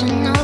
No.